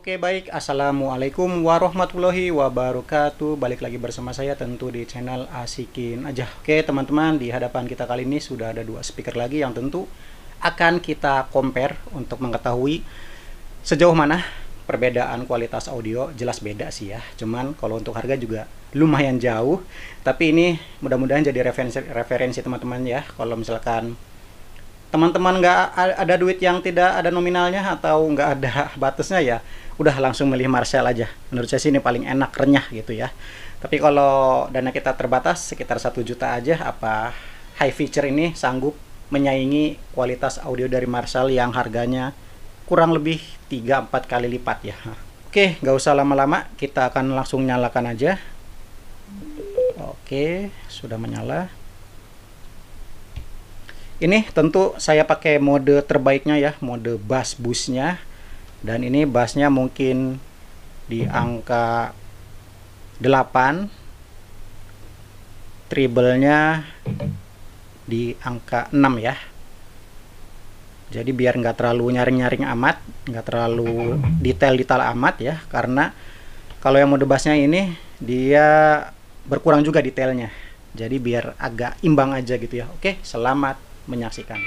Oke baik, Assalamualaikum warahmatullahi wabarakatuh. Balik lagi bersama saya tentu di channel Asikin aja. Oke teman-teman, di hadapan kita kali ini sudah ada dua speaker lagi yang tentu akan kita compare untuk mengetahui sejauh mana perbedaan kualitas audio. Jelas beda sih ya, cuman kalau untuk harga juga lumayan jauh. Tapi ini mudah-mudahan jadi referensi, teman-teman ya. Kalau misalkan teman-teman nggak ada duit yang tidak ada nominalnya atau nggak ada batasnya ya udah langsung milih Marcel aja. Menurut saya sih ini paling enak renyah gitu ya. Tapi kalau dana kita terbatas sekitar satu juta aja apa high feature ini sanggup menyaingi kualitas audio dari Marshall yang harganya kurang lebih 3-4 kali lipat ya. Oke nggak usah lama-lama kita akan langsung nyalakan aja. Oke sudah menyala ini tentu saya pakai mode terbaiknya ya mode bass boostnya. Dan ini bassnya mungkin di angka 8 treble-nya di angka 6 ya. Jadi biar nggak terlalu nyaring-nyaring amat nggak terlalu detail-detail amat ya karena kalau yang mode bassnya ini dia berkurang juga detailnya. Jadi biar agak imbang aja gitu ya. Oke selamat menyaksikan.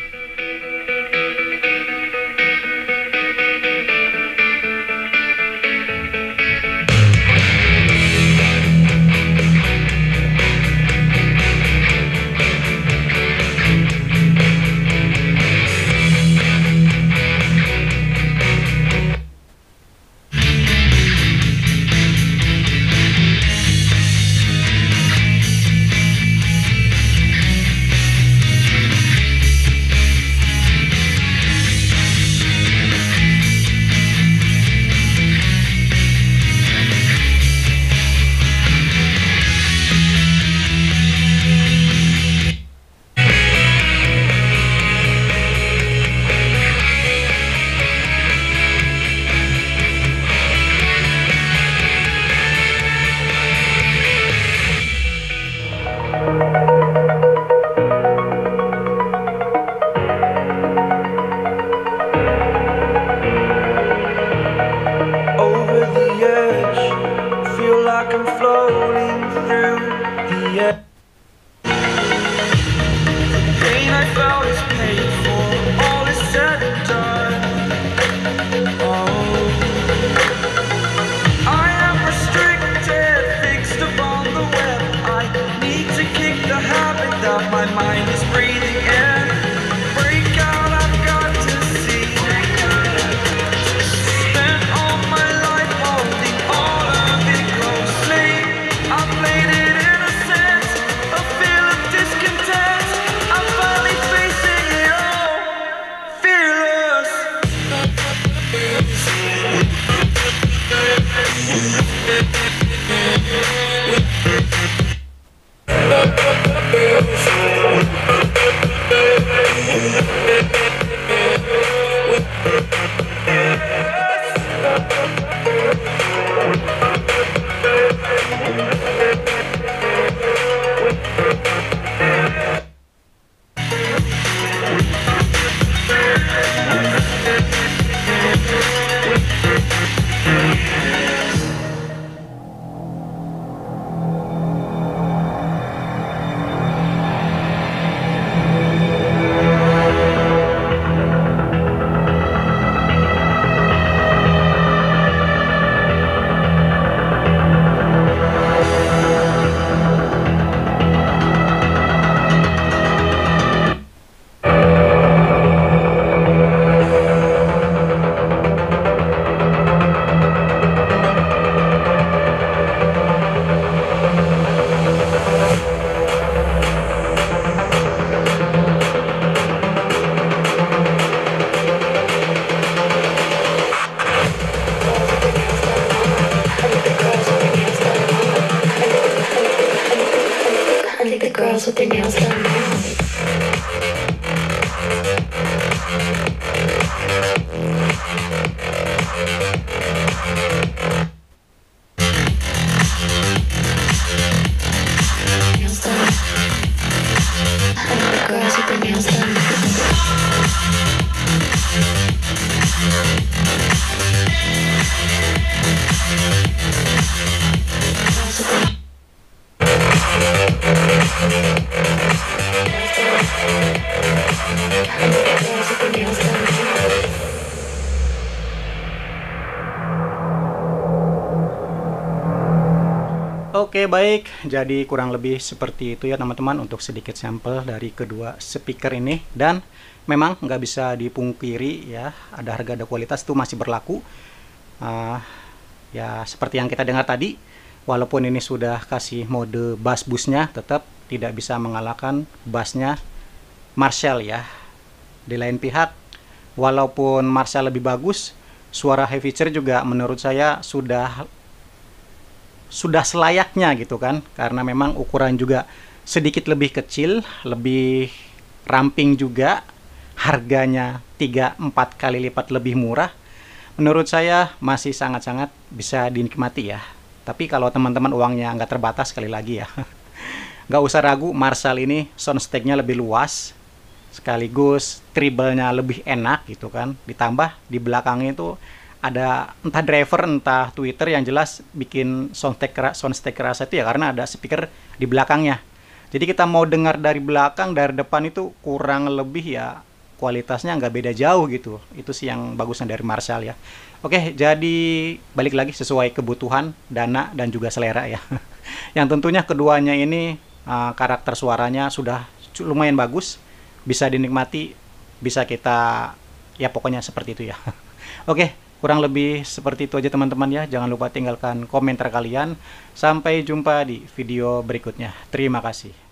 Baik, jadi kurang lebih seperti itu ya teman-teman untuk sedikit sampel dari kedua speaker ini. Dan memang nggak bisa dipungkiri ya ada harga ada kualitas itu masih berlaku. Uh, ya seperti yang kita dengar tadi walaupun ini sudah kasih mode bass boostnya tetap tidak bisa mengalahkan bassnya Marshall ya. Di lain pihak walaupun Marshall lebih bagus suara heavy chair juga menurut saya sudah sudah selayaknya gitu kan. Karena memang ukuran juga sedikit lebih kecil lebih ramping juga. Harganya 3-4 kali lipat lebih murah. Menurut saya masih sangat-sangat bisa dinikmati ya. Tapi kalau teman-teman uangnya nggak terbatas sekali lagi ya. Nggak usah ragu Marshall ini soundstack-nya lebih luas sekaligus treble-nya lebih enak gitu kan. Ditambah di belakangnya itu ada entah driver entah Twitter yang jelas bikin soundstack soundstack kerasa itu ya karena ada speaker di belakangnya. Jadi kita mau dengar dari belakang dari depan itu kurang lebih ya kualitasnya nggak beda jauh gitu. Itu sih yang bagusnya dari Marshall ya. Oke, jadi balik lagi sesuai kebutuhan, dana dan juga selera ya. yang tentunya keduanya ini uh, karakter suaranya sudah lumayan bagus, bisa dinikmati, bisa kita ya pokoknya seperti itu ya. Oke, Kurang lebih seperti itu aja teman-teman ya. Jangan lupa tinggalkan komentar kalian. Sampai jumpa di video berikutnya. Terima kasih.